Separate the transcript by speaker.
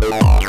Speaker 1: Bye.